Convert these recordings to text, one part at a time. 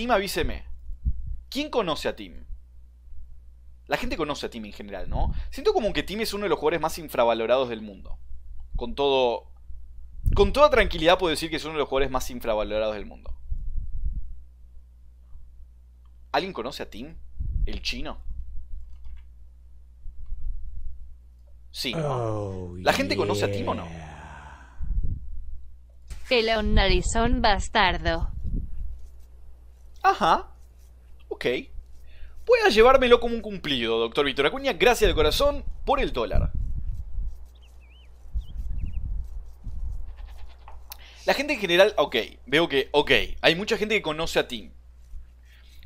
Team, avíseme. ¿Quién conoce a Team? La gente conoce a Team en general, ¿no? Siento como que Team es uno de los jugadores más infravalorados del mundo. Con todo... Con toda tranquilidad puedo decir que es uno de los jugadores más infravalorados del mundo. ¿Alguien conoce a Team? ¿El chino? Sí. Oh, ¿La gente conoce a Team o no? un narizón bastardo. Ajá. Ok. Voy a llevármelo como un cumplido, doctor Víctor Acuña. Gracias de corazón por el dólar. La gente en general, ok, veo que, ok, hay mucha gente que conoce a Tim.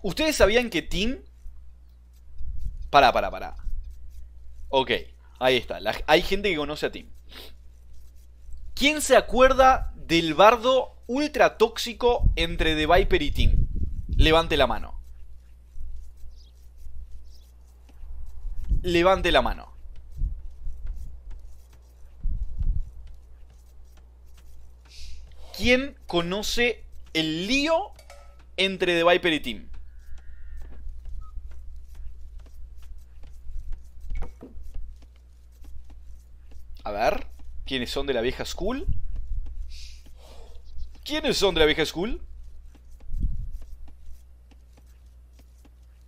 ¿Ustedes sabían que Tim... Pará, pará, pará. Ok, ahí está. hay gente que conoce a Tim. ¿Quién se acuerda del bardo ultra tóxico entre The Viper y Tim? Levante la mano. Levante la mano. ¿Quién conoce el lío entre The Viper y Team? A ver, ¿quiénes son de la vieja school? ¿Quiénes son de la vieja school?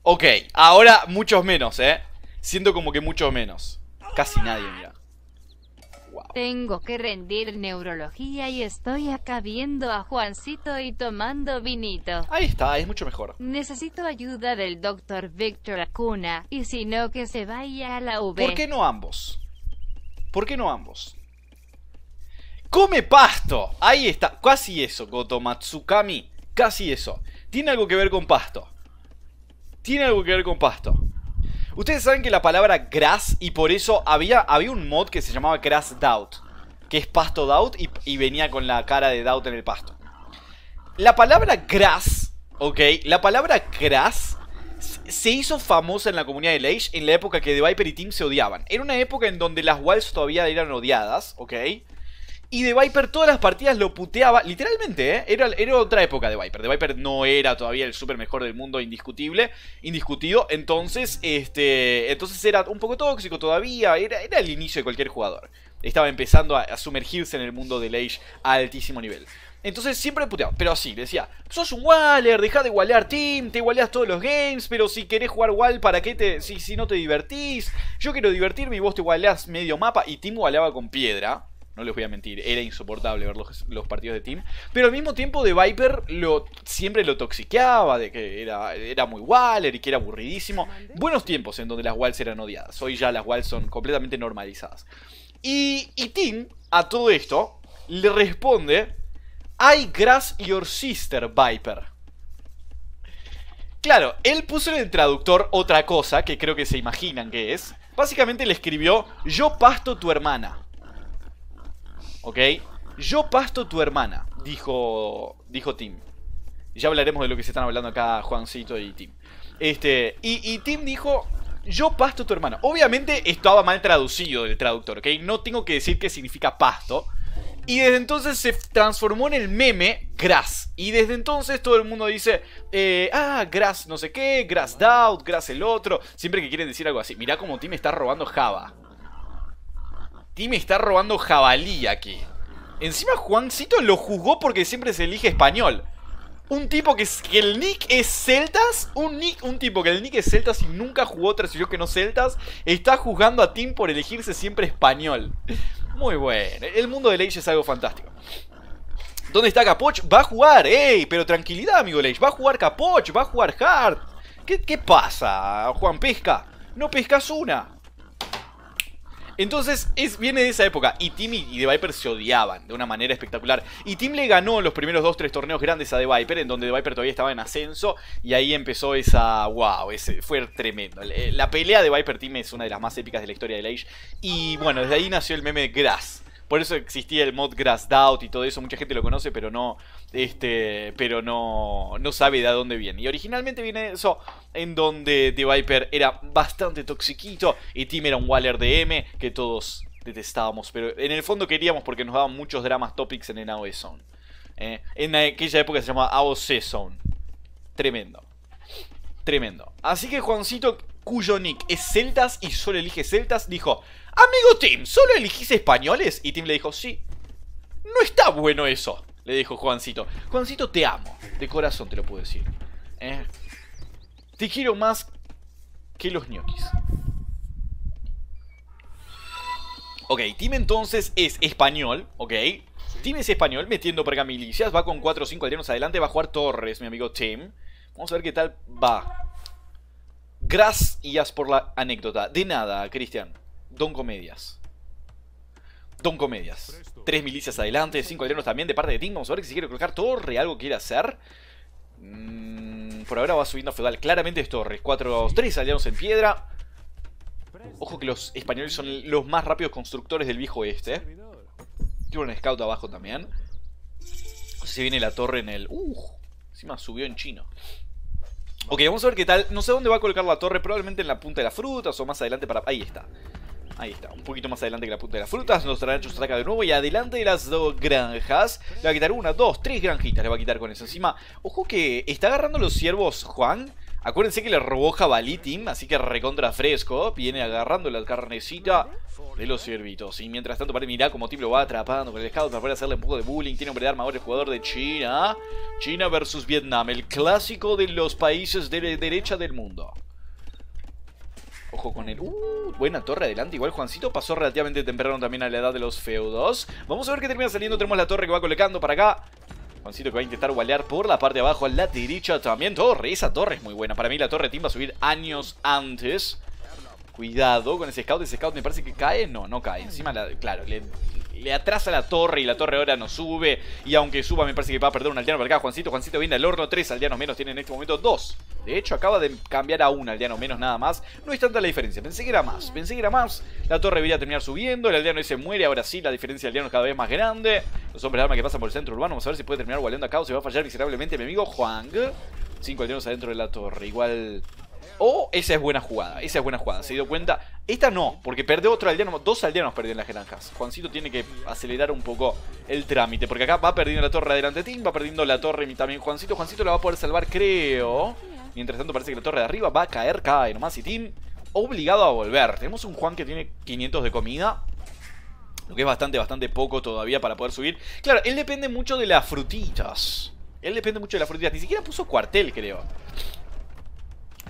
Ok, ahora muchos menos, ¿eh? Siento como que muchos menos. Casi nadie, mira. Tengo que rendir neurología y estoy acá viendo a Juancito y tomando vinito. Ahí está, es mucho mejor. Necesito ayuda del doctor Víctor Acuna, y si no que se vaya a la V. ¿Por qué no ambos? ¿Por qué no ambos? ¡Come pasto! Ahí está, casi eso, Goto Matsukami. Casi eso. Tiene algo que ver con pasto tiene algo que ver con pasto. Ustedes saben que la palabra grass, y por eso había, había un mod que se llamaba Grass Doubt, que es pasto doubt y, venía con la cara de doubt en el pasto. La palabra grass, ok, la palabra grass se hizo famosa en la comunidad de Age en la época que The Viper y Team se odiaban. Era una época en donde las walls todavía eran odiadas, ok. Y de Viper todas las partidas lo puteaba, literalmente, ¿eh? era, era otra época de Viper. De Viper no era todavía el super mejor del mundo indiscutible, indiscutido. Entonces, este, entonces era un poco tóxico todavía, era, era el inicio de cualquier jugador. Estaba empezando a, sumergirse en el mundo del Age a altísimo nivel. Entonces siempre puteaba, pero así, decía, sos un Waller, deja de wallear team, te walleas todos los games, pero si querés jugar Wall, ¿para qué te, si, si no te divertís? Yo quiero divertirme y vos te walleas medio mapa y Team walleaba con piedra. No les voy a mentir, era insoportable ver los, partidos de Team. Pero al mismo tiempo de Viper lo, siempre lo toxiqueaba, de que era, era muy Waller y que era aburridísimo. Buenos tiempos en donde las Walls eran odiadas. Hoy ya las Walls son completamente normalizadas. Y, y Team, a todo esto, le responde... I grass your sister, Viper. Claro, él puso en el traductor otra cosa que creo que se imaginan que es. Básicamente le escribió, yo pasto tu hermana. ¿Ok? Yo pasto tu hermana, dijo, dijo Tim. Ya hablaremos de lo que se están hablando acá Juancito y Tim. Este, y, Tim dijo, yo pasto tu hermana. Obviamente estaba mal traducido del traductor, ¿ok? No tengo que decir qué significa pasto. Y desde entonces se transformó en el meme Grass. Y desde entonces todo el mundo dice, eh, ah, Grass no sé qué, Grass Doubt, Grass el otro. Siempre que quieren decir algo así. Mirá cómo Tim está robando Java. Tim está robando jabalí aquí. Encima Juancito lo juzgó porque siempre se elige español. Un tipo que, el nick es celtas, un, un tipo que el nick es celtas y nunca jugó otra que no celtas, está juzgando a Tim por elegirse siempre español. Muy bueno, el mundo de Leige es algo fantástico. ¿Dónde está Capoch? Va a jugar, ey, pero tranquilidad, amigo Leige. Va a jugar Capoch, va a jugar Hard. ¿Qué, ¿Qué pasa, Juan Pesca? No pescas una. Entonces, es, viene de esa época. Y Team y, The Viper se odiaban de una manera espectacular. Y Team le ganó los primeros 2-3 torneos grandes a The Viper, en donde The Viper todavía estaba en ascenso. Y ahí empezó esa. ¡Wow! Ese, fue tremendo. La pelea de Viper Team es una de las más épicas de la historia del Age. Y bueno, desde ahí nació el meme Grass. Por eso existía el mod Grass Doubt y todo eso. Mucha gente lo conoce, pero no. Este. Pero no. No sabe de dónde viene. Y originalmente viene eso. En donde The Viper era bastante toxiquito. Y Team era un Waller M que todos detestábamos. Pero en el fondo queríamos porque nos daban muchos dramas topics en el AOE Zone. Eh, en aquella época se llamaba AOC Zone. Tremendo. Tremendo. Así que Juancito, cuyo nick es Celtas y solo elige Celtas, dijo, Amigo Tim, ¿solo elegís españoles? Y Tim le dijo, sí. No está bueno eso, le dijo Juancito. Juancito, te amo. De corazón te lo puedo decir. ¿Eh? Te quiero más que los ñoquis. Ok, Tim entonces es español, ok. Tim es español, metiendo por acá milicias. Va con 4 o 5 aldeanos adelante. Va a jugar Torres, mi amigo Tim. Vamos a ver qué tal va. Gracias por la anécdota. De nada, Cristian. Don Comedias. Don Comedias. Tres milicias adelante, cinco aldeanos también de parte de Tim. Vamos a ver si quiere colocar torre, algo quiere hacer. Mm, por ahora va subiendo a feudal. Claramente es torre. Cuatro, tres aldeanos en piedra. Ojo que los españoles son los más rápidos constructores del viejo oeste. Tiene un scout abajo también. Se viene la torre en el... Uh, encima subió en chino. Ok, vamos a ver qué tal. No sé dónde va a colocar la torre. Probablemente en la punta de las frutas o más adelante para... Ahí está. Ahí está, un poquito más adelante que la punta de las frutas. Nos traerá ataca de nuevo. Y adelante de las dos granjas. Le va a quitar una, dos, tres granjitas. Le va a quitar con eso. Encima, ojo que está agarrando los ciervos Juan. Acuérdense que le robó jabalí Team, así que recontra fresco. Viene agarrando la carnecita de los ciervitos. Y mientras tanto, mirá como Team lo va atrapando con el scout para poder hacerle un poco de bullying. Tiene hombre de arma el jugador de China. China versus Vietnam, el clásico de los países de derecha del mundo. Ojo con el... Uh, buena torre adelante. Igual Juancito pasó relativamente temprano también a la edad de los feudos. Vamos a ver qué termina saliendo. Tenemos la torre que va colocando para acá. Juancito que va a intentar walear por la parte de abajo a la derecha también. Torre, esa torre es muy buena. Para mí la torre Team va a subir años antes. Cuidado con ese scout. Ese scout me parece que cae. No, no cae. Encima, la, claro, le le atrasa la torre y la torre ahora no sube. Y aunque suba, me parece que va a perder un aldeano por acá. Juancito, Juancito viene al horno. Tres aldeanos menos tiene en este momento dos. De hecho, acaba de cambiar a un aldeano menos nada más. No es tanta la diferencia. Pensé que era más. Pensé que era más. La torre debería terminar subiendo. El aldeano ese muere. Ahora sí, la diferencia de aldeano es cada vez más grande. Los hombres de arma que pasan por el centro urbano. Vamos a ver si puede terminar gualeando acá o se va a fallar miserablemente mi amigo Juan. Cinco aldeanos adentro de la torre. Igual o esa es buena jugada, esa es buena jugada, se dio cuenta. Esta no, porque perdió otro aldeano, dos aldeanos perdió en las granjas. Juancito tiene que acelerar un poco el trámite, porque acá va perdiendo la torre adelante Tim, va perdiendo la torre también Juancito. Juancito la va a poder salvar, creo. Mientras tanto parece que la torre de arriba va a caer, cae nomás y Tim obligado a volver. Tenemos un Juan que tiene 500 de comida. Lo que es bastante, bastante poco todavía para poder subir. Claro, él depende mucho de las frutitas. Él depende mucho de las frutitas. Ni siquiera puso cuartel, creo.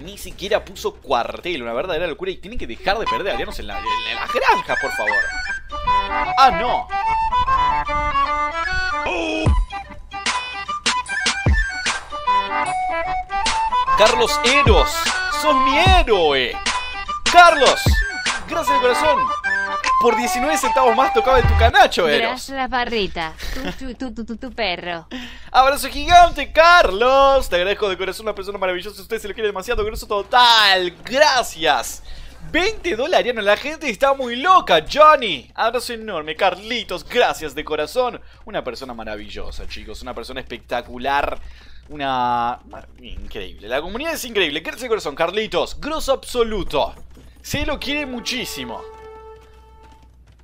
Ni siquiera puso cuartel, una verdadera locura. Y tienen que dejar de perder aldeanos en la, en la granja, por favor. ¡Ah, no! Carlos Eros, sos mi héroe. Carlos, gracias de corazón. Por 19 centavos más tocaba en tu canacho, Eros. Gracias la barrita. Tu, tu, tu, tu, tu perro. Abrazo gigante, Carlos. Te agradezco de corazón, una persona maravillosa. Usted se lo quiere demasiado, grosso total. Gracias. 20 dólares, la gente está muy loca, Johnny. Abrazo enorme, Carlitos, gracias de corazón. Una persona maravillosa, chicos, una persona espectacular. Una... Increíble, la comunidad es increíble. Gracias de corazón, Carlitos, grosso absoluto. Se lo quiere muchísimo.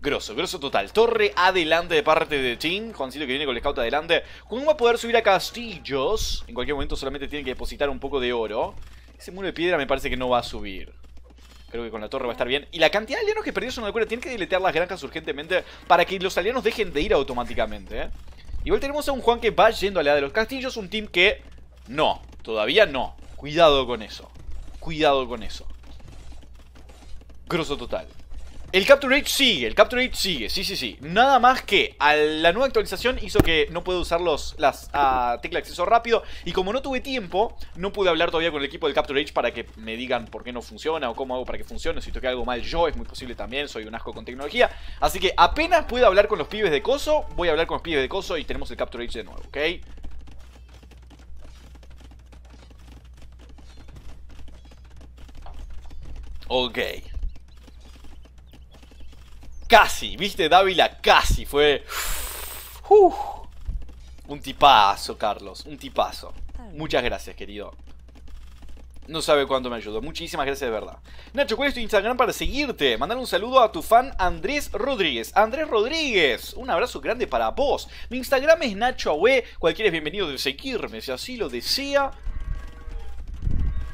Grosso, grosso total. Torre adelante de parte de Team. Juancito que viene con el scout adelante. Juan va a poder subir a castillos. En cualquier momento solamente tiene que depositar un poco de oro. Ese muro de piedra me parece que no va a subir. Creo que con la torre va a estar bien. Y la cantidad de alienos que perdió es una locura. Tiene que deletear las granjas urgentemente para que los alienos dejen de ir automáticamente. ¿eh? Igual tenemos a un Juan que va yendo a la de los castillos. Un team que no, todavía no. Cuidado con eso. Cuidado con eso. Grosso total. El Capture Rate sigue, el Capture Rate sigue, sí, sí, sí. Nada más que a la nueva actualización hizo que no puedo usar los, las uh, teclas de acceso rápido. Y como no tuve tiempo, no pude hablar todavía con el equipo del Capture Rate para que me digan por qué no funciona o cómo hago para que funcione. Si toqué algo mal yo, es muy posible también, soy un asco con tecnología. Así que apenas puedo hablar con los pibes de Coso, voy a hablar con los pibes de Coso y tenemos el Capture Rate de nuevo, ¿ok? Ok. Casi, ¿viste, Dávila? Casi, fue... un tipazo, Carlos, un tipazo. Muchas gracias, querido. No sabe cuánto me ayudó. Muchísimas gracias de verdad. Nacho, ¿cuál es tu Instagram para seguirte? Mandar un saludo a tu fan Andrés Rodríguez. Andrés Rodríguez, un abrazo grande para vos. Mi Instagram es Nacho Cualquiera es bienvenido de seguirme si así lo desea.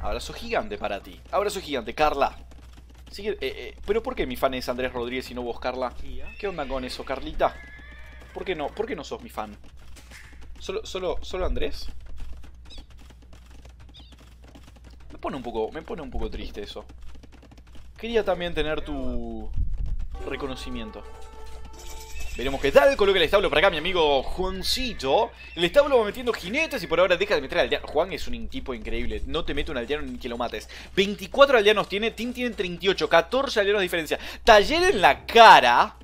Abrazo gigante para ti. Abrazo gigante, Carla. Sigue, eh, eh, Pero ¿por qué mi fan es Andrés Rodríguez y no vos, Carla? ¿Qué onda con eso, Carlita? ¿Por qué no? ¿Por qué no sos mi fan? ¿Solo, solo, solo Andrés? Me pone un poco, me pone un poco triste eso. Quería también tener tu reconocimiento. Veremos qué tal. Coloca el establo para acá, mi amigo Juancito. El establo va metiendo jinetes y por ahora deja de meter aldeanos. Juan es un tipo increíble. No te mete un aldeano ni que lo mates. 24 aldeanos tiene. Tim tiene 38. 14 aldeanos de diferencia. Taller en la cara.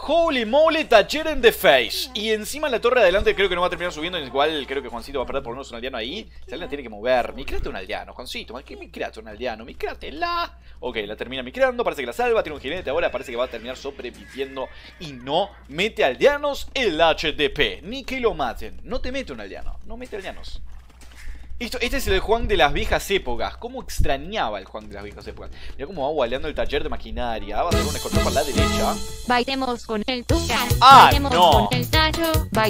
Holy moly, taller en the face. Y encima en la torre de adelante creo que no va a terminar subiendo. Igual creo que Juancito va a perder por lo menos un aldeano ahí. Se la tiene que mover. Micrate un aldeano, Juancito. ¿Qué micrate un aldeano? la Ok, la termina micrando. Parece que la salva. Tiene un jinete. Ahora parece que va a terminar sobreviviendo. Y no mete aldeanos el HDP. Ni que lo maten. No te mete un aldeano. No mete aldeanos este es el Juan de las viejas épocas. ¿Cómo extrañaba el Juan de las viejas épocas? Mira cómo va gualeando el taller de maquinaria. Va a hacer un escorpión para la derecha. Bailemos con el tucán. Ah, no.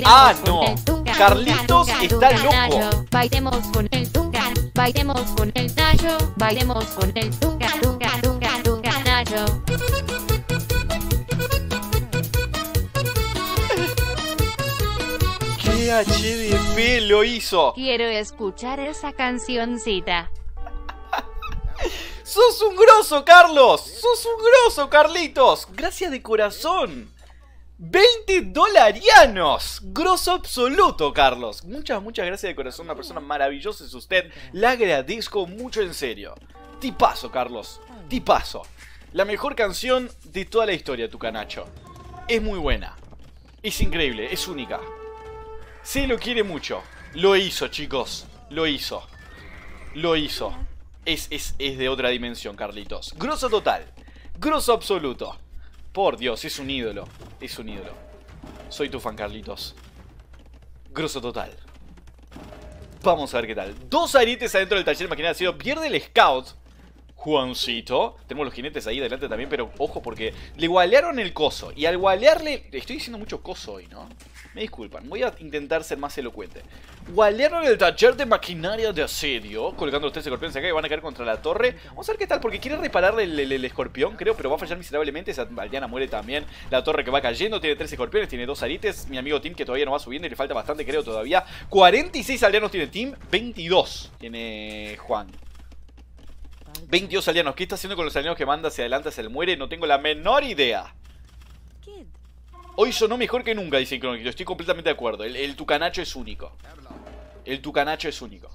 ah, no. Carlitos está loco. Bailemos con el tucán. Bailemos con el tallo. Bailemos con el tucán. Tucán, tucán, tucán, HDP lo hizo. Quiero escuchar esa cancioncita. ¡Sos un grosso, Carlos! ¡Sos un grosso, Carlitos! Gracias de corazón. 20 dolarianos. Grosso absoluto, Carlos. Muchas, muchas gracias de corazón. Una persona maravillosa es usted. La agradezco mucho en serio. Tipazo, Carlos. Tipazo. La mejor canción de toda la historia, tu canacho. Es muy buena. Es increíble, es única. Se lo quiere mucho. Lo hizo, chicos. Lo hizo. Lo hizo. Es, es, es de otra dimensión, Carlitos. Grosso total. Grosso absoluto. Por Dios, es un ídolo. Es un ídolo. Soy tu fan, Carlitos. Grosso total. Vamos a ver qué tal. Dos arites adentro del taller de maquinaria. Pierde el scout. Juancito. Tenemos los jinetes ahí delante también, pero ojo porque le gualearon el coso. Y al gualearle... Estoy diciendo mucho coso hoy, ¿no? Me disculpan, voy a intentar ser más elocuente. Gualearon el taller de maquinaria de asedio, colgando los tres escorpiones acá y van a caer contra la torre. Vamos a ver qué tal, porque quiere repararle el, escorpión, creo, pero va a fallar miserablemente. Esa aldeana muere también. La torre que va cayendo, tiene tres escorpiones, tiene dos arites. Mi amigo Tim que todavía no va subiendo y le falta bastante, creo, todavía. 46 aldeanos tiene Tim, 22 tiene Juan. 22 aldeanos. ¿Qué está haciendo con los aldeanos que manda hacia adelante, se le muere? No tengo la menor idea. Hoy sonó mejor que nunca, dice Cronquito. Estoy completamente de acuerdo. El, tucanacho es único. El tucanacho es único.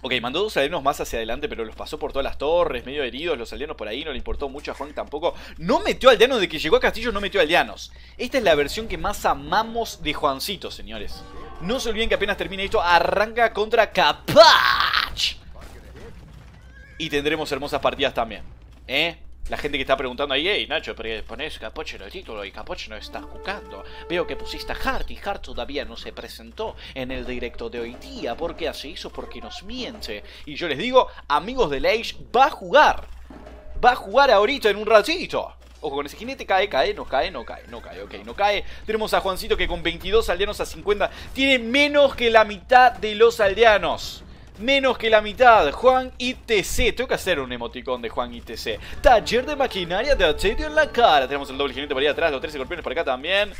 Ok, mandó dos aldeanos más hacia adelante, pero los pasó por todas las torres, medio heridos, los aldeanos por ahí, no le importó mucho a Juan tampoco. No metió aldeanos de que llegó a Castillo, no metió aldeanos. Esta es la versión que más amamos de Juancito, señores. No se olviden que apenas termine esto, arranca contra Capach y tendremos hermosas partidas también. ¿Eh? La gente que está preguntando ahí, hey Nacho, pero pones Capoche en el título y Capoche no está jugando. Veo que pusiste a Hart y Hart todavía no se presentó en el directo de hoy día. ¿Por qué hace eso? Porque nos miente. Y yo les digo, amigos de Age, va a jugar. Va a jugar ahorita en un ratito. Ojo con ese jinete, cae, cae, no cae, no cae, no cae, ok, no cae. Tenemos a Juancito que con 22 aldeanos a 50 tiene menos que la mitad de los aldeanos menos que la mitad. Juan ITC. Tengo que hacer un emoticón de Juan ITC. Taller de maquinaria de asedio en la cara. Tenemos el doble jinete por ahí atrás, los tres escorpiones por acá también.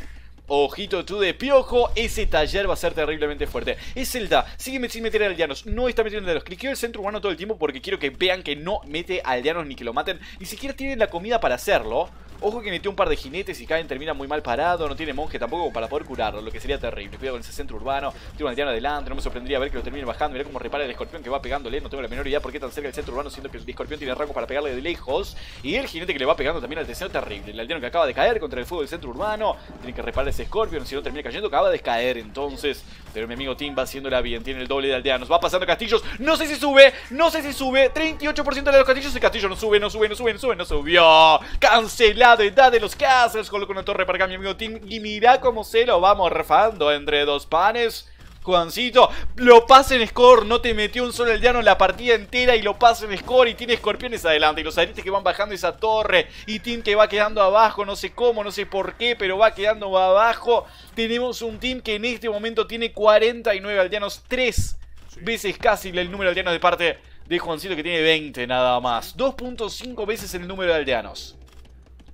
Ojito tú de piojo, ese taller va a ser terriblemente fuerte. Es Zelda, sigue sin meter aldeanos, no está metiendo aldeanos. Cliqueo el centro urbano todo el tiempo porque quiero que vean que no mete aldeanos ni que lo maten. Ni siquiera tienen la comida para hacerlo. Ojo que metió un par de jinetes y caen, termina muy mal parado. No tiene monje tampoco para poder curarlo, lo que sería terrible. Cuidado con ese centro urbano. Tiene un aldeano adelante. No me sorprendería ver que lo termine bajando. Mirá cómo repara el escorpión que va pegándole. No tengo la menor idea por qué tan cerca del centro urbano, siendo que el escorpión tiene rango para pegarle de lejos. Y el jinete que le va pegando también al tercero terrible. El aldeano que acaba de caer contra el fuego del centro urbano. Tiene que reparar ese escorpión, si no termina cayendo. Acaba de caer entonces. Pero mi amigo Tim va haciéndola bien. Tiene el doble de aldeanos. Va pasando castillos. No sé si sube. No sé si sube. 38% de los castillos. El castillo no sube, no sube, no sube, no sube. No subió. Cancelado. Edad de los castillos haces? Coloco una torre para acá, mi amigo Tim. Y mira cómo se lo vamos refando entre dos panes. Juancito, lo pasa en score, no te metió un solo aldeano la partida entera y lo pasa en score y tiene escorpiones adelante y los arites que van bajando esa torre y Team que va quedando abajo, no sé cómo, no sé por qué, pero va quedando abajo. Tenemos un team que en este momento tiene 49 aldeanos, 3 veces casi el número de aldeanos de parte de Juancito que tiene 20 nada más. 2.5 veces el número de aldeanos.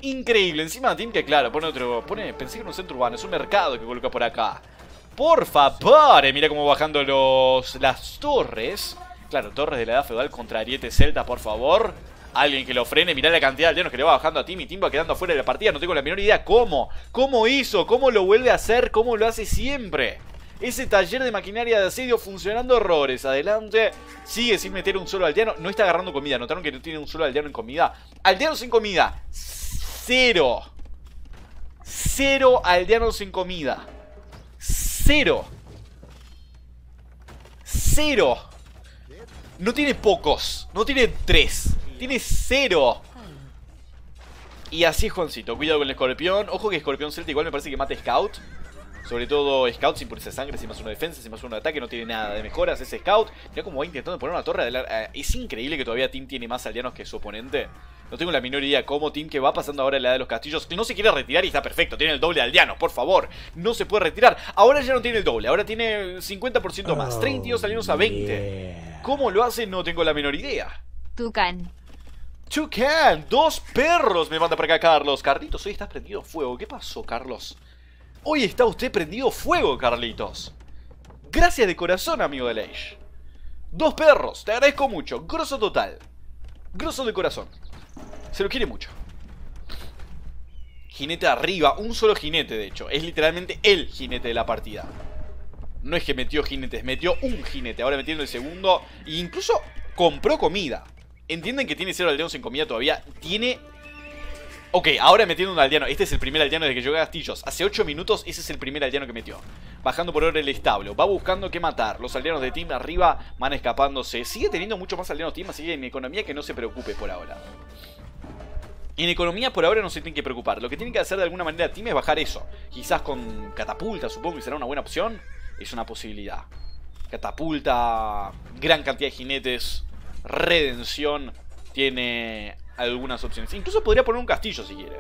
Increíble. Encima Team que claro, pone otro... Pone, pensé que era un centro urbano, es un mercado que coloca por acá. Por favor, eh, mira cómo bajando los las torres. Claro, torres de la edad feudal contra Ariete Celta, por favor. Alguien que lo frene, mirá la cantidad de aldeanos que le va bajando a Team y Team va quedando fuera de la partida. No tengo la menor idea cómo. ¿Cómo hizo? ¿Cómo lo vuelve a hacer? ¿Cómo lo hace siempre? Ese taller de maquinaria de asedio funcionando horrores. Adelante. Sigue sin meter un solo aldeano. No está agarrando comida. ¿Notaron que no tiene un solo aldeano en comida? Aldeanos sin comida. Cero. Cero aldeanos sin comida. Cero. Cero. No tiene pocos. No tiene tres. Tiene cero. Y así es Juancito. Cuidado con el escorpión. Ojo que escorpión celta igual me parece que mata Scout. Sobre todo Scout sin pureza de sangre, sin más de defensa, sin más uno de ataque, no tiene nada de mejoras. Ese Scout, mira cómo va intentando poner una torre de eh, Es increíble que todavía Team tiene más aldeanos que su oponente. No tengo la menor idea cómo Team que va pasando ahora en la edad de los castillos no se quiere retirar y está perfecto. Tiene el doble de aldeanos, por favor. No se puede retirar. Ahora ya no tiene el doble, ahora tiene 50% más. 32 aldeanos a 20. ¿Cómo lo hace? No tengo la menor idea. Tucan. Tucan, dos perros me manda para acá Carlos. Carlitos, hoy estás prendido fuego. ¿Qué pasó, Carlos? Hoy está usted prendido fuego, Carlitos. Gracias de corazón, amigo de Leish. Dos perros, te agradezco mucho. Grosso total. Grosso de corazón. Se lo quiere mucho. Jinete arriba, un solo jinete de hecho. Es literalmente el jinete de la partida. No es que metió jinetes, metió un jinete. Ahora metiendo el segundo. E incluso compró comida. Entienden que tiene cero aldeanos en comida todavía. Tiene Ok, ahora metiendo un aldeano. Este es el primer aldeano desde que llegó a Castillos. Hace 8 minutos ese es el primer aldeano que metió. Bajando por ahora el establo. Va buscando qué matar. Los aldeanos de Team arriba van escapándose. Sigue teniendo mucho más aldeanos Team, así que en economía que no se preocupe por ahora. En economía por ahora no se tiene que preocupar. Lo que tiene que hacer de alguna manera Team es bajar eso. Quizás con catapulta, supongo que será una buena opción. Es una posibilidad. Catapulta, gran cantidad de jinetes, redención. Tiene algunas opciones. Incluso podría poner un castillo si quiere.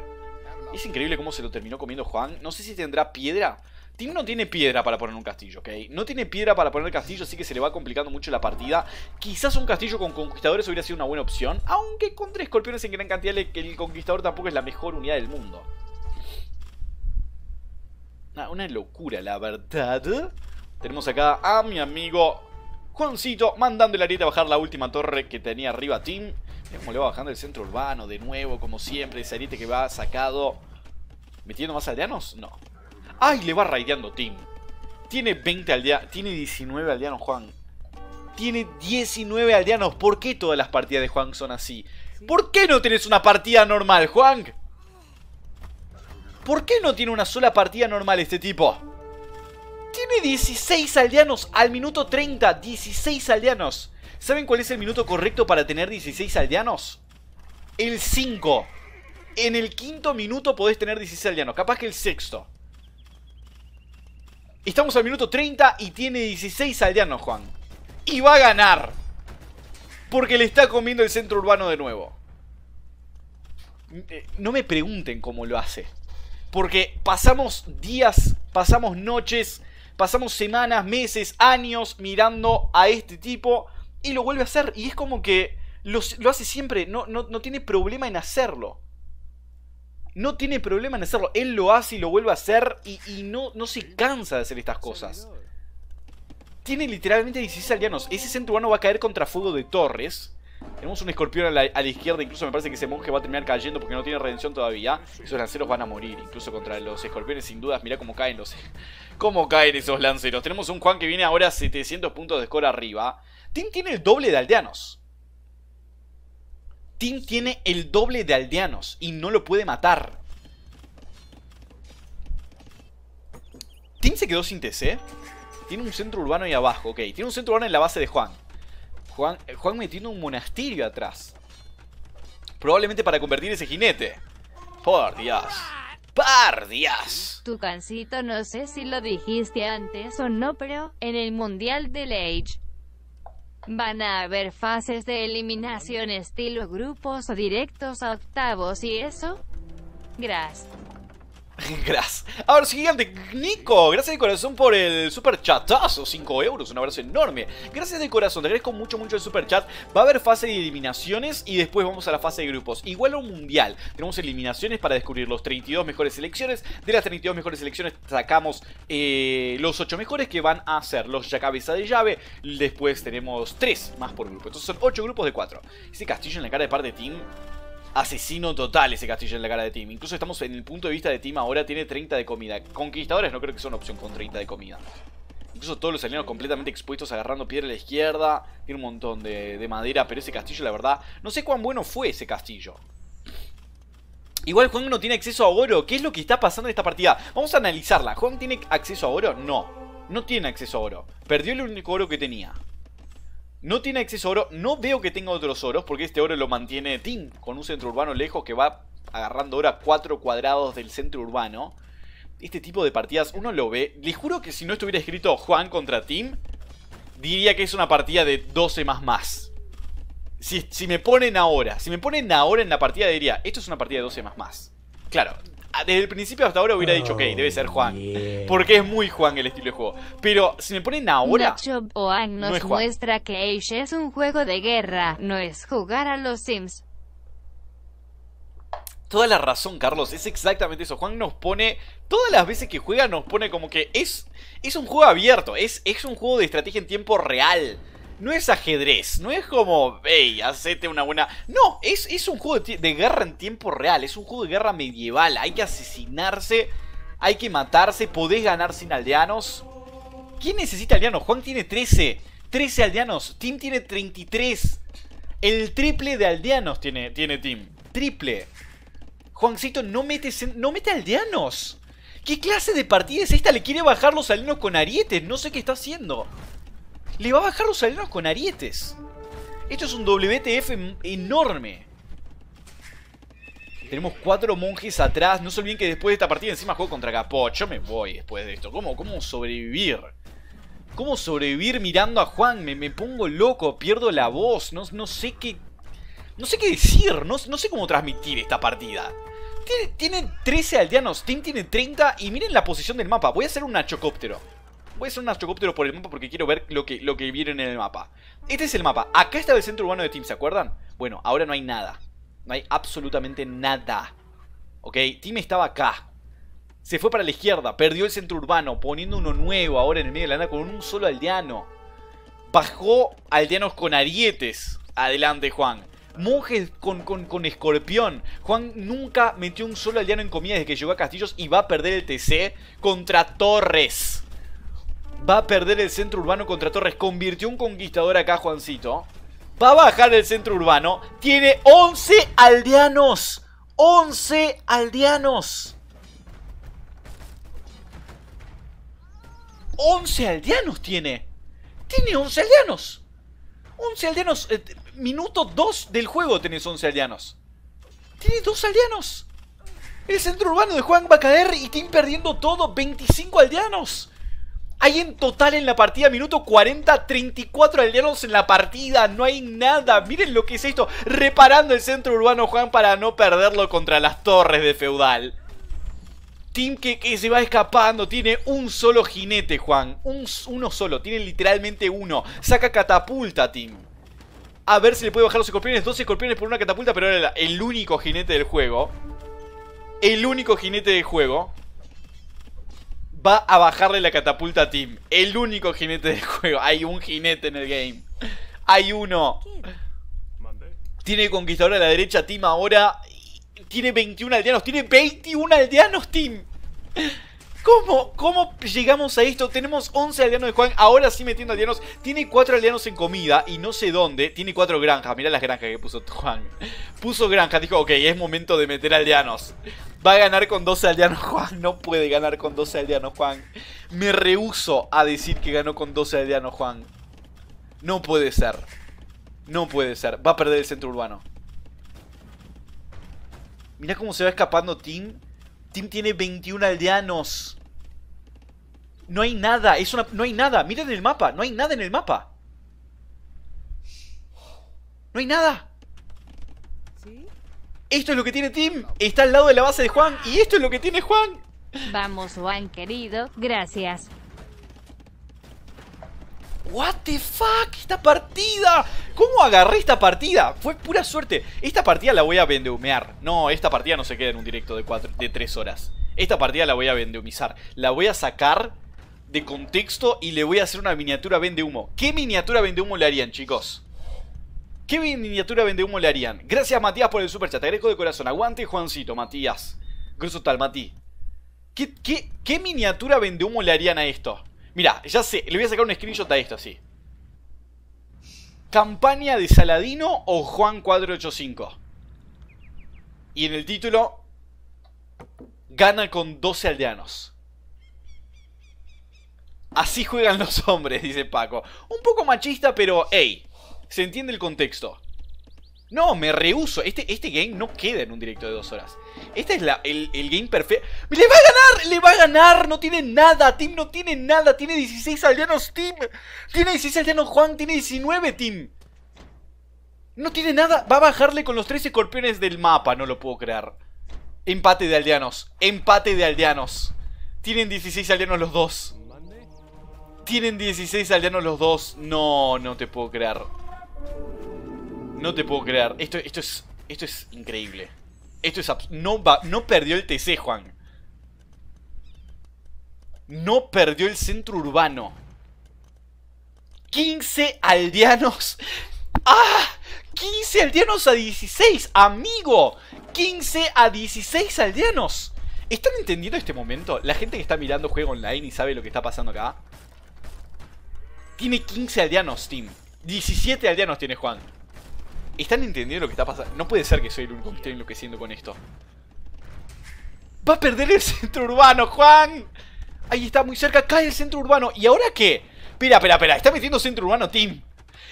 Es increíble cómo se lo terminó comiendo Juan. No sé si tendrá piedra. Tim no tiene piedra para poner un castillo, ¿ok? No tiene piedra para poner castillo, así que se le va complicando mucho la partida. Quizás un castillo con conquistadores hubiera sido una buena opción. Aunque con tres escorpiones en gran cantidad, el conquistador tampoco es la mejor unidad del mundo. Ah, una locura, la verdad. Tenemos acá a mi amigo Juancito mandando el ariete a bajar la última torre que tenía arriba Tim. Cómo le va bajando el centro urbano de nuevo, como siempre. Ese ariete que va sacado. ¿Metiendo más aldeanos? No. ¡Ay! Le va raideando Tim. Tiene 20 aldeanos. Tiene 19 aldeanos, Juan. Tiene 19 aldeanos. ¿Por qué todas las partidas de Juan son así? ¿Por qué no tenés una partida normal, Juan? ¿Por qué no tiene una sola partida normal este tipo? Tiene 16 aldeanos al minuto 30. 16 aldeanos. ¿Saben cuál es el minuto correcto para tener 16 aldeanos? El 5. En el quinto minuto podés tener 16 aldeanos. Capaz que el sexto. Estamos al minuto 30 y tiene 16 aldeanos, Juan. Y va a ganar. Porque le está comiendo el centro urbano de nuevo. Eh, no me pregunten cómo lo hace. Porque pasamos días, pasamos noches, pasamos semanas, meses, años mirando a este tipo y lo vuelve a hacer. Y es como que lo, hace siempre, no, no, tiene problema en hacerlo. No tiene problema en hacerlo. Él lo hace y lo vuelve a hacer y, no, no se cansa de hacer estas cosas. Tiene literalmente 16 aldeanos. Ese centro urbano va a caer contra fuego de torres. Tenemos un escorpión a la, izquierda. Incluso me parece que ese monje va a terminar cayendo porque no tiene redención todavía. Esos lanceros van a morir. Incluso contra los escorpiones, sin dudas. Mira cómo caen los... Cómo caen esos lanceros. Tenemos un Juan que viene ahora a 700 puntos de score arriba. Tim tiene el doble de aldeanos. Tim tiene el doble de aldeanos y no lo puede matar. Tim se quedó sin TC. Tiene un centro urbano ahí abajo, ok. Tiene un centro urbano en la base de Juan. Juan, eh, Juan metiendo un monasterio atrás. Probablemente para convertir ese jinete. Por Dios. ¡Por Dios! Tu cancito no sé si lo dijiste antes o no, pero en el Mundial del Age Van a haber fases de eliminación estilo grupos o directos a octavos y eso. Gracias. Gracias. Ahora, gigante, Nico, gracias de corazón por el super chatazo, 5 euros, un abrazo enorme. Gracias de corazón, te agradezco mucho, mucho el super chat. Va a haber fase de eliminaciones y después vamos a la fase de grupos. Igual a un mundial, tenemos eliminaciones para descubrir los 32 mejores selecciones. De las 32 mejores selecciones sacamos eh, los 8 mejores que van a ser los ya cabeza de llave. Después tenemos 3 más por grupo, entonces son 8 grupos de 4. Ese castillo en la cara de parte de Team asesino total ese castillo en la cara de Team. Incluso estamos en el punto de vista de Team ahora tiene 30 de comida. Conquistadores no creo que sea una opción con 30 de comida. Incluso todos los alienos completamente expuestos agarrando piedra a la izquierda. Tiene un montón de, madera, pero ese castillo la verdad... No sé cuán bueno fue ese castillo. Igual Juan no tiene acceso a oro. ¿Qué es lo que está pasando en esta partida? Vamos a analizarla. ¿Juan tiene acceso a oro? No. No tiene acceso a oro. Perdió el único oro que tenía. No tiene acceso a oro. No veo que tenga otros oros. Porque este oro lo mantiene Tim. Con un centro urbano lejos que va agarrando oro a 4 cuadrados del centro urbano. Este tipo de partidas uno lo ve. Les juro que si no estuviera escrito Juan contra Tim. Diría que es una partida de 12 más más. Si, si me ponen ahora. Si me ponen ahora en la partida diría. Esto es una partida de 12 más más. Claro, desde el principio hasta ahora hubiera dicho, ok, debe ser Juan. Oh, porque es muy Juan el estilo de juego. Pero si me ponen ahora. Nacho Oang nos muestra que Age es un juego de guerra, no es jugar a los Sims. Toda la razón, Carlos, es exactamente eso. Juan nos pone. Todas las veces que juega nos pone como que es. Es un juego abierto, es, es un juego de estrategia en tiempo real no es ajedrez, no es como, hey, hacete una buena... No, es, es un juego de, guerra en tiempo real, es un juego de guerra medieval, hay que asesinarse, hay que matarse, podés ganar sin aldeanos. ¿Quién necesita aldeanos? Juan tiene 13, 13 aldeanos, Tim tiene 33. El triple de aldeanos tiene, tiene Tim, triple. Juancito no mete, no mete aldeanos. ¿Qué clase de partida es esta? Le quiere bajar los aldeanos con arietes, no sé qué está haciendo. Le va a bajar los aldeanos con arietes. Esto es un WTF enorme. Tenemos cuatro monjes atrás. No se olviden que después de esta partida encima juego contra Capot. Yo me voy después de esto. ¿Cómo, cómo sobrevivir? ¿Cómo sobrevivir mirando a Juan? Me, me pongo loco, pierdo la voz. No, no, sé qué... No sé qué decir. No, no sé cómo transmitir esta partida. Tiene, tiene 13 aldeanos. Tim tiene 30. Y miren la posición del mapa. Voy a hacer un achocóptero. Voy a hacer un astrocóptero por el mapa porque quiero ver lo que, lo que vieron en el mapa. Este es el mapa. Acá estaba el centro urbano de Team, ¿se acuerdan? Bueno, ahora no hay nada. No hay absolutamente nada. ¿Ok? Team estaba acá. Se fue para la izquierda, perdió el centro urbano, poniendo uno nuevo ahora en el medio de la nada con un solo aldeano. Bajó aldeanos con arietes. Adelante, Juan. Monjes con, con, con, escorpión. Juan nunca metió un solo aldeano en comida desde que llegó a Castillos y va a perder el TC contra Torres. Va a perder el centro urbano contra Torres. Convirtió un conquistador acá, Juancito. Va a bajar el centro urbano. Tiene 11 aldeanos. 11 aldeanos. 11 aldeanos tiene. Tiene 11 aldeanos. 11 aldeanos. Eh, minuto 2 del juego tenés 11 aldeanos. Tiene 2 aldeanos. El centro urbano de Juan va a caer y tiene perdiendo todo. 25 aldeanos. Hay en total en la partida, minuto 40, 34 aldeanos en la partida. No hay nada. Miren lo que es esto. Reparando el centro urbano Juan para no perderlo contra las torres de Feudal. Team que, se va escapando. Tiene un solo jinete, Juan. Un, uno solo. Tiene literalmente uno. Saca catapulta, Team. A ver si le puede bajar los escorpiones. Dos escorpiones por una catapulta, pero era el único jinete del juego. El único jinete del juego va a bajarle la catapulta a Tim. El único jinete del juego. Hay un jinete en el game. Hay uno. Tiene conquistador a la derecha Tim ahora. Tiene 21 aldeanos. Tiene 21 aldeanos Tim. ¿Cómo? ¿Cómo llegamos a esto? Tenemos 11 aldeanos de Juan, ahora sí metiendo aldeanos. Tiene 4 aldeanos en comida y no sé dónde. Tiene 4 granjas, mirá las granjas que puso Juan. Puso granjas, dijo, ok, es momento de meter aldeanos. Va a ganar con 12 aldeanos Juan. No puede ganar con 12 aldeanos Juan. Me rehuso a decir que ganó con 12 aldeanos Juan. No puede ser. No puede ser. Va a perder el centro urbano. Mirá cómo se va escapando Tim. Tim tiene 21 aldeanos. No hay nada. Es una... No hay nada. Miren el mapa. No hay nada en el mapa. No hay nada. Esto es lo que tiene Tim. Está al lado de la base de Juan. Y esto es lo que tiene Juan. Vamos, Juan querido, gracias. What the fuck, esta partida. ¿Cómo agarré esta partida? Fue pura suerte. Esta partida la voy a vendeumear No, esta partida no se queda en un directo de, cuatro, de 3 horas. Esta partida la voy a vendeumizar. La voy a sacar de contexto Y le voy a hacer una miniatura vende humo. ¿Qué miniatura vende humo le harían, chicos? ¿Qué miniatura vende humo le harían? Gracias, Matías, por el super chat. Te agradezco de corazón. Aguante, Juancito, Matías. Grueso tal, Mati. ¿Qué, miniatura vende humo le harían a esto? Mira, ya sé, le voy a sacar un screenshot a esto así. ¿Campaña de Saladino o Juan 485? Y en el título, gana con 12 aldeanos. Así juegan los hombres, dice Paco. Un poco machista, pero, hey, se entiende el contexto. No, me rehuso. Este, este game no queda en un directo de dos horas. Este es la, el, el, game perfecto. ¡Le va a ganar! ¡Le va a ganar! No tiene nada. Team no tiene nada. Tiene 16 aldeanos Team. Tiene 16 aldeanos Juan. Tiene 19 Team. No tiene nada. Va a bajarle con los tres escorpiones del mapa. No lo puedo creer. Empate de aldeanos. Empate de aldeanos. Tienen 16 aldeanos los dos. Tienen 16 aldeanos los dos. No, no te puedo creer. No te puedo creer. Esto, esto, es, esto es increíble. Esto es... No, va, no perdió el TC, Juan. No perdió el centro urbano. 15 aldeanos. ¡Ah! 15 aldeanos a 16, amigo. 15 a 16 aldeanos. ¿Están entendiendo este momento? La gente que está mirando juego online y sabe lo que está pasando acá. Tiene 15 aldeanos, Team. 17 aldeanos tiene Juan. ¿Están entendiendo lo que está pasando? No puede ser que soy el único que esté enloqueciendo con esto. Va a perder el centro urbano, Juan. Ahí está, muy cerca. Cae el centro urbano. ¿Y ahora qué? Espera, espera, espera. Está metiendo centro urbano team.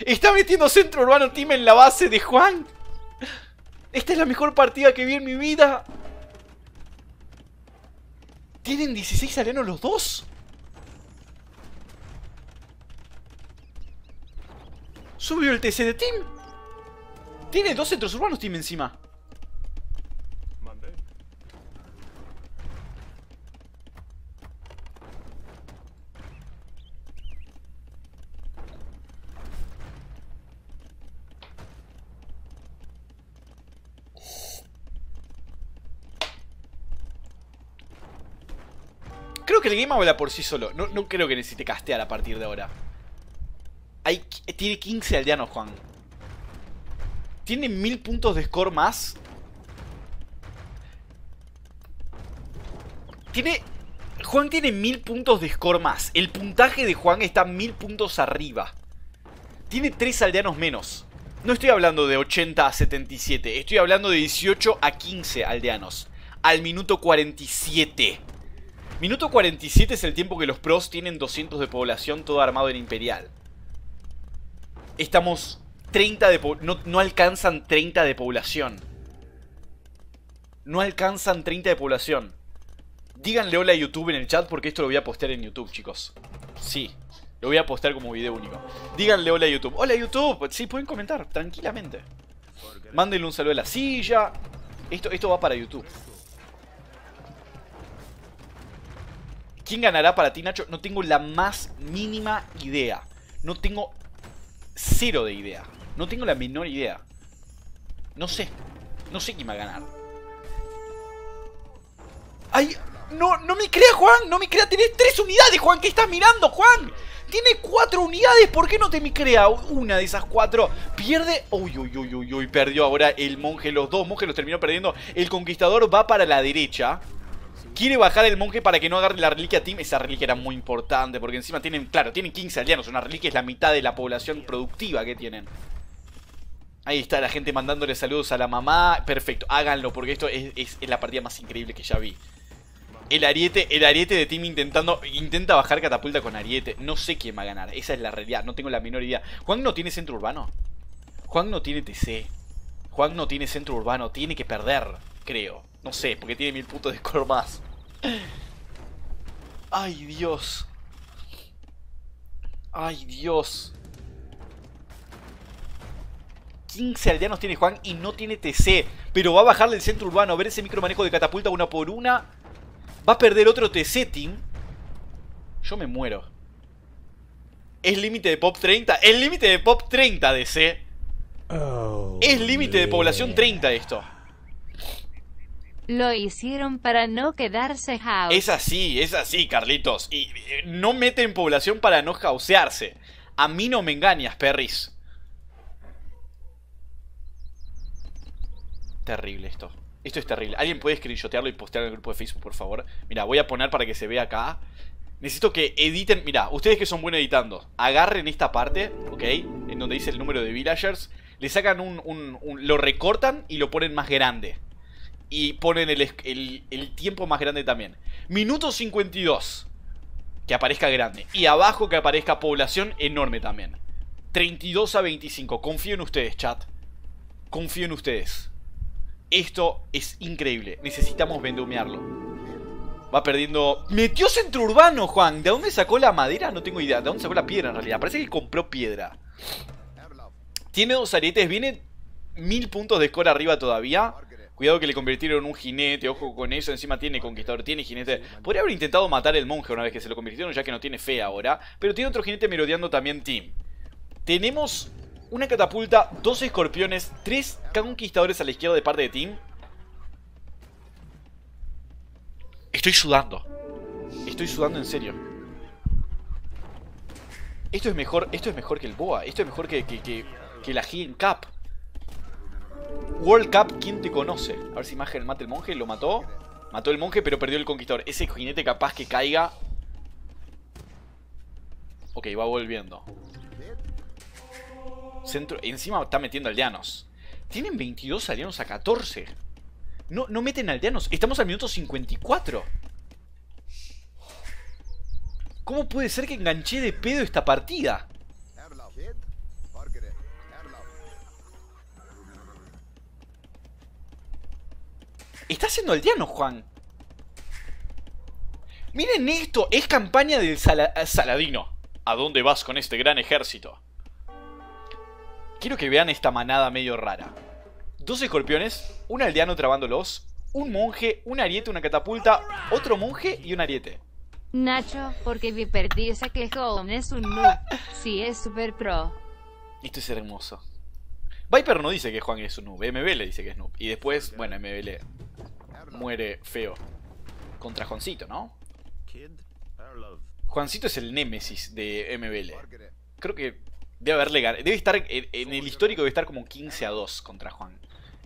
Está metiendo centro urbano team en la base de Juan. Esta es la mejor partida que vi en mi vida. ¿Tienen 16 arenos los dos? Subió el TC de team. Tiene dos centros urbanos Team encima. Creo que el game habla por sí solo. No, no creo que necesite castear a partir de ahora. Hay, tiene 15 aldeanos, Juan. Tiene mil puntos de score más. Tiene... Juan tiene mil puntos de score más. El puntaje de Juan está mil puntos arriba. Tiene tres aldeanos menos. No estoy hablando de 80 a 77. Estoy hablando de 18 a 15 aldeanos. Al minuto 47. Minuto 47 es el tiempo que los pros tienen 200 de población todo armado en Imperial. Estamos 30 de no, no alcanzan 30 de población. No alcanzan 30 de población. Díganle hola a YouTube en el chat porque esto lo voy a postear en YouTube, chicos. Sí, lo voy a postear como video único. Díganle hola a YouTube. Hola YouTube. Sí, pueden comentar, tranquilamente. Mándenle un saludo a la silla. Esto, esto va para YouTube. ¿Quién ganará para ti, Nacho? No tengo la más mínima idea. No tengo cero de idea. No tengo la menor idea. No sé. No sé quién va a ganar. ¡Ay! No, no me crea, Juan. No me crea. Tenés tres unidades, Juan. ¿Qué estás mirando, Juan? Tiene cuatro unidades. ¿Por qué no te me crea una de esas cuatro? Pierde. Uy, uy, uy, uy, uy. Perdió ahora el monje. Los dos monjes los terminó perdiendo. El conquistador va para la derecha. Quiere bajar el monje para que no agarre la reliquia Team. Esa reliquia era muy importante. Porque encima tienen, claro, tienen 15 aldeanos. Una reliquia es la mitad de la población productiva que tienen. Ahí está la gente mandándole saludos a la mamá. Perfecto, háganlo porque esto es, la partida más increíble que ya vi. El ariete, el ariete de Team intentando. Intenta bajar catapulta con ariete. No sé quién va a ganar. Esa es la realidad. No tengo la menor idea. Juan no tiene centro urbano. Juan no tiene TC. Juan no tiene centro urbano. Tiene que perder, creo. No sé, porque tiene mil puntos de score más. Ay, Dios. Ay, Dios. 15 aldeanos tiene Juan y no tiene TC. Pero va a bajarle el centro urbano. A ver ese micro manejo de catapulta una por una. Va a perder otro TC Team. Yo me muero. Es límite de pop 30. Es límite de pop 30 DC. es límite de población 30 esto. Lo hicieron para no quedarse house. Es así, es así, Carlitos. Y eh, no meten población para no housearse. A mí no me engañas, perris. Terrible esto. Esto es terrible. ¿Alguien puede screenshotearlo y postearlo en el grupo de Facebook, por favor? Mira, voy a poner para que se vea acá. Necesito que editen... Mira, ustedes que son buenos editando. Agarren esta parte, ¿ok? En donde dice el número de villagers. Le sacan un, un lo recortan y lo ponen más grande y ponen el, tiempo más grande también. Minuto 52. Que aparezca grande. Y abajo que aparezca población enorme también. 32 a 25. Confío en ustedes, chat. Confío en ustedes. Esto es increíble. Necesitamos vendomearlo. Va perdiendo... Metió centro urbano, Juan. ¿De dónde sacó la madera? No tengo idea. ¿De dónde sacó la piedra en realidad? Parece que compró piedra. Tiene dos arietes. Viene mil puntos de score arriba todavía. Cuidado que le convirtieron en un jinete, ojo con eso. Encima tiene conquistador, tiene jinete. Podría haber intentado matar el monje una vez que se lo convirtieron, ya que no tiene fe ahora. Pero tiene otro jinete merodeando también Team. Tenemos una catapulta, dos escorpiones, tres conquistadores a la izquierda de parte de Team. Estoy sudando. Estoy sudando en serio. Esto es mejor, esto es mejor que el Boa. Esto es mejor que, que, que, la Hidden Cap. World Cup, ¿quién te conoce? A ver si Imagen mata el monje, lo mató. Mató el monje, pero perdió el conquistador. Ese jinete capaz que caiga. Ok, va volviendo. Centro, encima está metiendo aldeanos. Tienen 22 aldeanos a 14. No, no meten aldeanos. Estamos al minuto 54. ¿Cómo puede ser que enganché de pedo esta partida? Está haciendo aldeano, Juan. Miren esto, es campaña del Saladino. ¿A dónde vas con este gran ejército? Quiero que vean esta manada medio rara. Dos escorpiones, un aldeano trabándolos, un monje, un ariete, una catapulta, otro monje y un ariete. Nacho, porque Viper dice que Home es un noob. Sí, es super pro. Esto es hermoso. Viper no dice que Juan es un noob, MB le dice que es noob. Y después, bueno, MB le, muere feo contra Juancito, ¿no? Juancito es el némesis de MBL. Creo que debe haberle Debe estar en el histórico debe estar como 15 a 2 contra Juan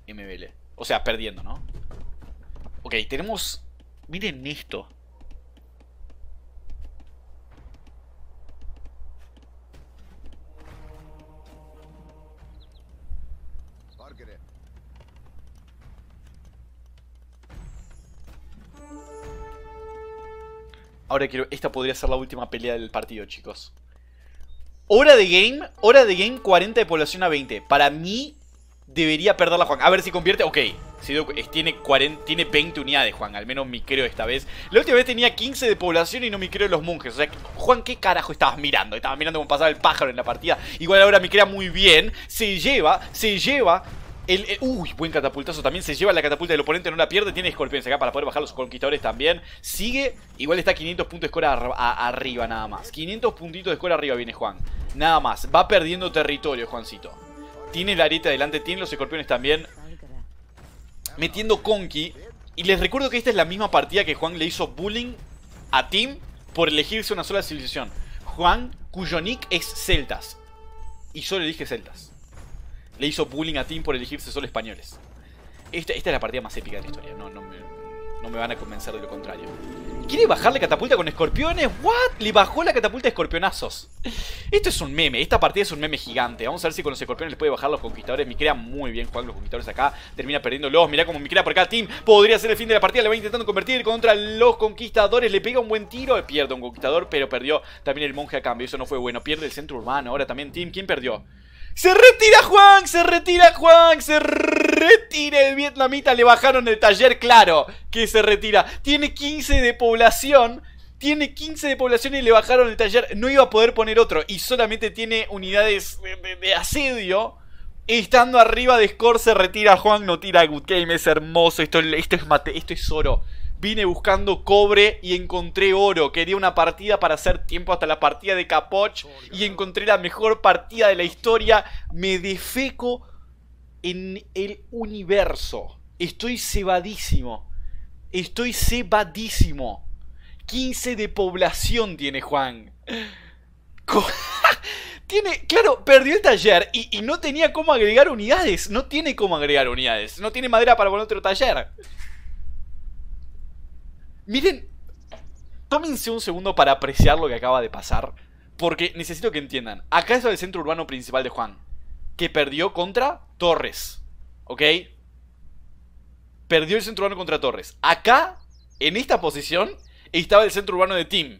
MBL. O sea, perdiendo, ¿no? Ok, tenemos... Miren esto. Ahora quiero. Esta podría ser la última pelea del partido, chicos. Hora de game. Hora de game 40 de población a 20. Para mí, debería perderla Juan. A ver si convierte. Ok. tiene, 40, tiene 20 unidades, Juan. Al menos mi creo esta vez. La última vez tenía 15 de población y no mi creo los monjes. O sea, Juan, ¿qué carajo estabas mirando? Estabas mirando cómo pasaba el pájaro en la partida. Igual ahora mi crea muy bien. Se lleva, se lleva uy, buen catapultazo también. Se lleva la catapulta del oponente, no la pierde. Tiene escorpiones acá para poder bajar los conquistadores también. Sigue, igual está 500 puntos de score arriba nada más. 500 puntitos de score arriba viene Juan. Nada más. Va perdiendo territorio, Juancito. Tiene la areta adelante, tiene los escorpiones también. Metiendo Conky. Y les recuerdo que esta es la misma partida que Juan le hizo bullying a Tim por elegirse una sola civilización. Juan, cuyo nick es Celtas. Y solo elige Celtas le hizo bullying a Tim por elegirse solo españoles. Esta, esta es la partida más épica de la historia, no, no, me, no me van a convencer de lo contrario. ¿Quiere bajar la catapulta con escorpiones? ¿What? Le bajó la catapulta de escorpionazos. Esto es un meme, esta partida es un meme gigante. Vamos a ver si con los escorpiones les puede bajar los conquistadores. Me crea muy bien Juan los conquistadores acá. Termina perdiéndolos. Mirá como me crea por acá. Team podría ser el fin de la partida. Le va intentando convertir contra los conquistadores. Le pega un buen tiro. Pierde un conquistador, pero perdió también el monje a cambio. Eso no fue bueno. Pierde el centro urbano. Ahora también Team. ¿Quién perdió? Se retira Juan, se retira Juan, se retira el vietnamita, le bajaron el taller, claro que se retira. Tiene 15 de población, tiene 15 de población y le bajaron el taller, no iba a poder poner otro y solamente tiene unidades de, asedio. Estando arriba de score se retira Juan, no tira Good Game, es hermoso, esto, esto, es, mate, esto es oro. Vine buscando cobre y encontré oro. Quería una partida para hacer tiempo hasta la partida de Capoch. Y encontré la mejor partida de la historia. Me defeco en el universo. Estoy cebadísimo. Estoy cebadísimo. 15 de población tiene Juan. tiene, claro, perdió el taller y, no tenía cómo agregar unidades. No tiene cómo agregar unidades. No tiene madera para poner otro taller. Miren, tómense un segundo para apreciar lo que acaba de pasar. Porque necesito que entiendan. Acá es el centro urbano principal de Juan. Que perdió contra Torres. ¿Ok? Perdió el centro urbano contra Torres. Acá, en esta posición, estaba el centro urbano de Team.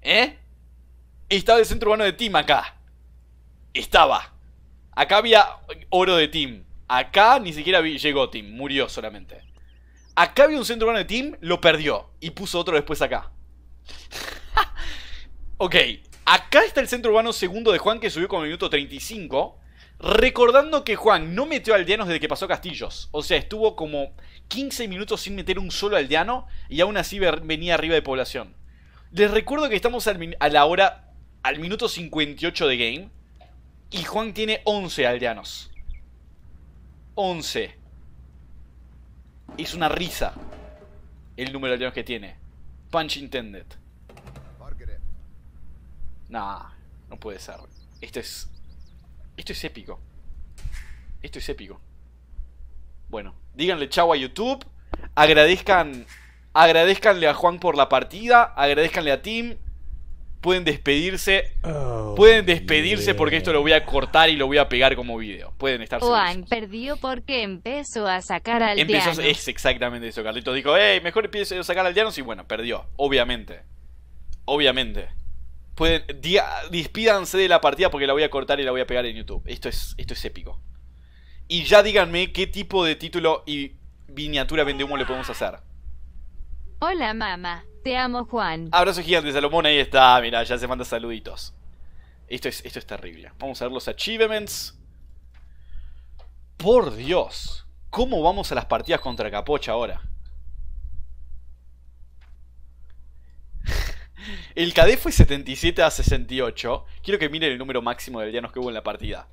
¿Eh? Estaba el centro urbano de Team acá. Estaba. Acá había oro de Team. Acá ni siquiera llegó Team. Murió solamente. Acá había un centro urbano de Team, lo perdió. Y puso otro después acá. ok. Acá está el centro urbano segundo de Juan que subió como minuto 35. Recordando que Juan no metió aldeanos desde que pasó Castillos. O sea, estuvo como 15 minutos sin meter un solo aldeano y aún así venía arriba de población. Les recuerdo que estamos a la hora, al minuto 58 de game. Y Juan tiene 11 aldeanos. 11. Es una risa el número de aldeanos que tiene. Punch intended. Nah, no puede ser. Esto es esto es épico. Esto es épico. Bueno, díganle chau a YouTube. Agradezcan. Agradezcanle a Juan por la partida. Agradezcanle a Tim. Pueden despedirse. Oh, Pueden despedirse porque esto lo voy a cortar y lo voy a pegar como video. Pueden estar Juan perdió porque empezó a sacar al Empezó, es exactamente eso. Carlitos dijo, hey, mejor empiezo a sacar aldeanos y bueno, perdió. Obviamente. Obviamente. Pueden, despídanse de la partida porque la voy a cortar y la voy a pegar en YouTube. Esto es, esto es épico. Y ya díganme qué tipo de título y miniatura vende humo le podemos hacer. Hola mamá, te amo Juan. Abrazo gigante, Salomón, ahí está, mira, ya se manda saluditos. Esto es, esto es terrible. Vamos a ver los achievements. Por Dios, ¿cómo vamos a las partidas contra Capocha ahora? El KD fue 77 a 68. Quiero que miren el número máximo de aldeanos que hubo en la partida.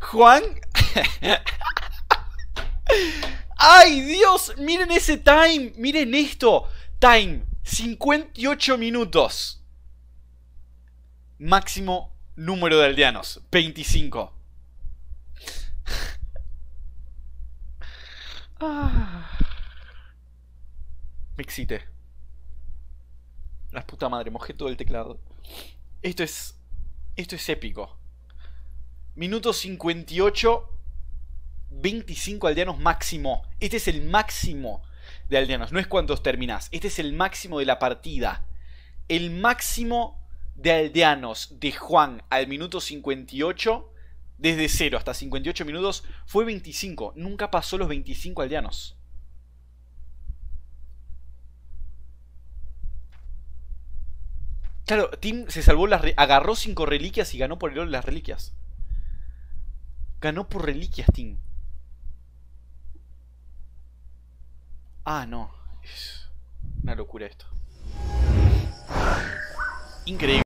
Juan. ¡Ay, Dios! Miren ese time. Miren esto. Time. 58 minutos. Máximo número de aldeanos. 25. Ah. Me excité. La puta madre, mojé todo el teclado. Esto es. Esto es épico. Minuto 58. 25 aldeanos máximo. Este es el máximo de aldeanos. No es cuántos terminás. Este es el máximo de la partida. El máximo de aldeanos de Juan al minuto 58. Desde 0 hasta 58 minutos. Fue 25. Nunca pasó los 25 aldeanos. Claro, Tim se salvó las... Agarró 5 reliquias y ganó por el oro las reliquias. Ganó por reliquias, Tim. Ah, no. Es una locura esto. Increíble.